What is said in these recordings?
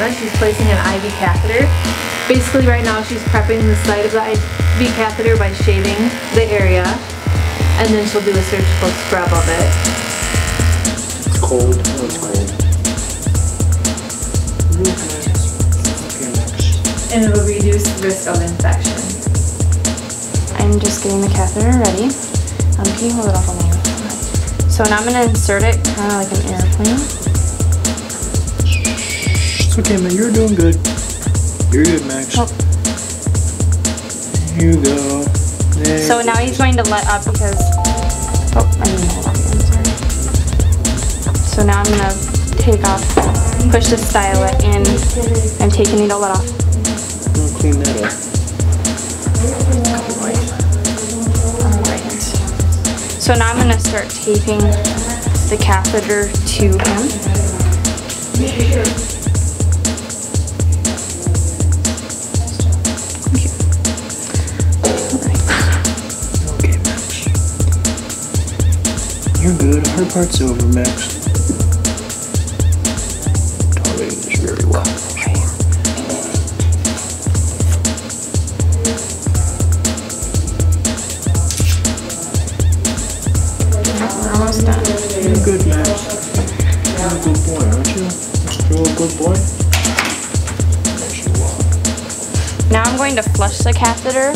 Brianna. She's placing an IV catheter. Basically right now she's prepping the site of the IV catheter by shaving the area and then she'll do a surgical scrub of it. It's cold. Oh, it's cold. And it will reduce risk of infection. I'm just getting the catheter ready. Um, can you hold it off a moment? So now I'm going to insert it kind of like an airplane. It's okay, man. You're doing good. You're good, Max. Oh. Here you go. There. So now he's going to let up because. Oh, I didn't hold on again, sorry. So now I'm going to take off, push the stylet in, and take the needle let off. I'll clean that up. Alright. So now I'm going to start taping the catheter to him. You're good. Hard part's over, Max. Tolerating this very well. We're almost done. You're good, Max. You're a good boy, aren't you? You're a good boy. Yes, you are. Now I'm going to flush the catheter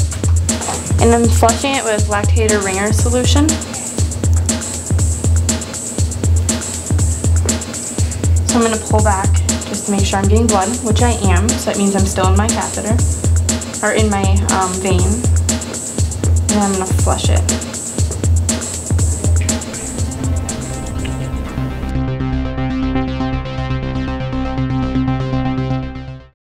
and I'm flushing it with lactated Ringer solution. So I'm going to pull back just to make sure I'm getting blood, which I am, so that means I'm still in my catheter, or in my um, vein. And I'm to flush it.